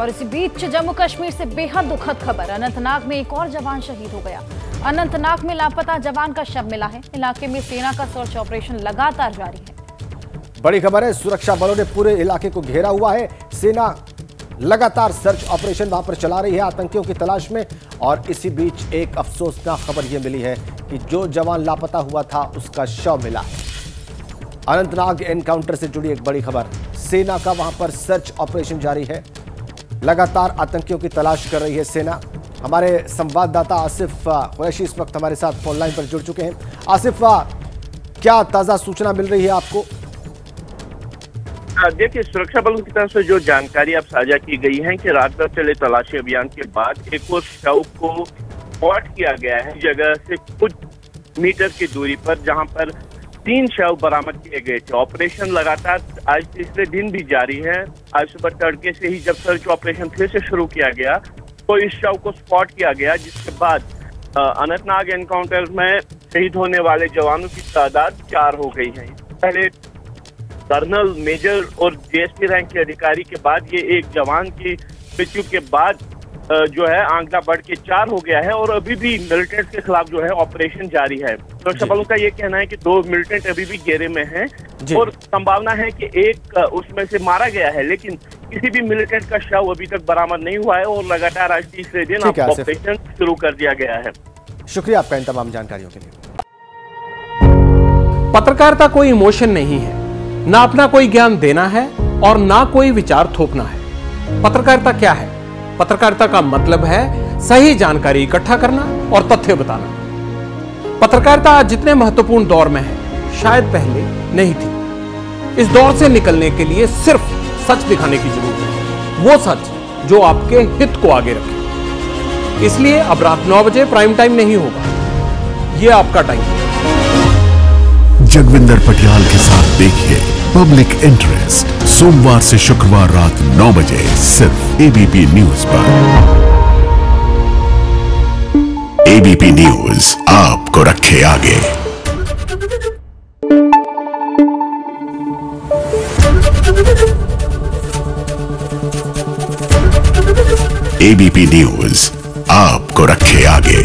और इसी बीच जम्मू कश्मीर से बेहद दुखद खबर, अनंतनाग में एक और जवान शहीद हो गया। अनंतनाग में लापता जवान का शव मिला है। इलाके में सेना का सर्च ऑपरेशन लगातार जारी है। बड़ी खबर है, सुरक्षा बलों ने पूरे इलाके को घेरा हुआ है। सेना लगातार सर्च ऑपरेशन वहाँ पर चला रही है, आतंकियों की तलाश में। और इसी बीच एक अफसोसनाक खबर यह मिली है कि जो जवान लापता हुआ था, उसका शव मिला अनंतनाग एनकाउंटर से जुड़ी एक बड़ी खबर, सेना का वहाँ पर सर्च ऑपरेशन जारी है। लगातार आतंकियों की तलाश कर रही है सेना। हमारे संवाददाता आसिफ कुरैशी इस वक्त हमारे साथ फ़ोन लाइन पर जुड़ चुके हैं। आसिफ क्या ताज़ा सूचना मिल रही है आपको? देखिए, सुरक्षा बलों की तरफ़ से जो जानकारी अब साझा की गई है कि रात भर चले तलाशी अभियान के बाद एक और शव को स्पॉट किया गया है। जगह से कुछ मीटर की दूरी पर, जहाँ पर तीन शव बरामद किए गए थे। ऑपरेशन लगातार आज तीसरे दिन भी जारी है। आज सुबह तड़के से ही जब सर्च ऑपरेशन फिर से शुरू किया गया तो इस शव को स्पॉट किया गया, जिसके बाद अनंतनाग एनकाउंटर में शहीद होने वाले जवानों की तादाद चार हो गई है। पहले कर्नल, मेजर और डीएसपी रैंक के अधिकारी के बाद ये एक जवान की मृत्यु के बाद जो है आंकड़ा बढ़ के चार हो गया है और अभी भी मिलिटेंट के खिलाफ जो है ऑपरेशन जारी है। सुरक्षा तो बलों का ये कहना है कि दो मिलिटेंट अभी भी घेरे में हैं और संभावना है कि एक उसमें से मारा गया है लेकिन किसी भी मिलिटेंट का शव अभी तक बरामद नहीं हुआ है और लगातार आज तीसरे दिन ऑपरेशन शुरू कर दिया गया है। शुक्रिया आपका इन तमाम जानकारियों के लिए। पत्रकारिता कोई इमोशन नहीं है। ना अपना कोई ज्ञान देना है और ना कोई विचार थोपना है। पत्रकारिता क्या है? पत्रकारिता का मतलब है सही जानकारी इकट्ठा करना और तथ्य बताना। पत्रकारिता आज जितने महत्वपूर्ण दौर में है, शायद पहले नहीं थी। इस दौर से निकलने के लिए सिर्फ़ सच दिखाने की ज़रूरत है। वो सच जो आपके हित को आगे रखे। इसलिए अब रात नौ बजे प्राइम टाइम नहीं होगा। ये आपका टाइम। जगविंदर पटियाल के साथ देखिए। पब्लिक इंटरेस्ट सोमवार से शुक्रवार रात 9 बजे, सिर्फ़ एबीपी न्यूज़ पर। एबीपी न्यूज़ आपको रखे आगे। एबीपी न्यूज़ आपको रखे आगे।